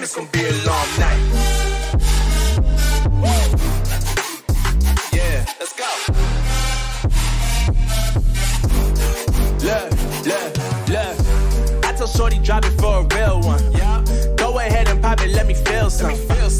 Damn, it's gonna be a long night. Yeah, let's go. Look, look, look. I told Shorty drop it for a real one. Yeah. Go ahead and pop it, let me feel some. Let me feel some.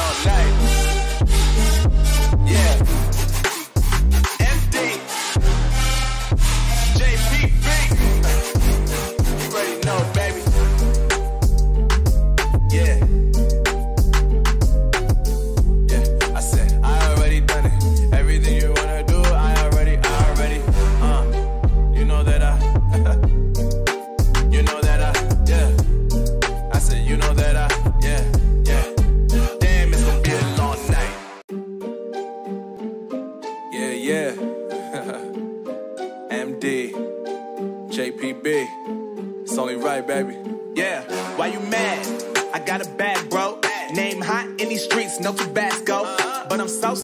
MD. JPB. It's only right, baby. Yeah, why you mad? I got a bag, bro. Name hot in these streets, no Tabasco. Uh-huh. But I'm so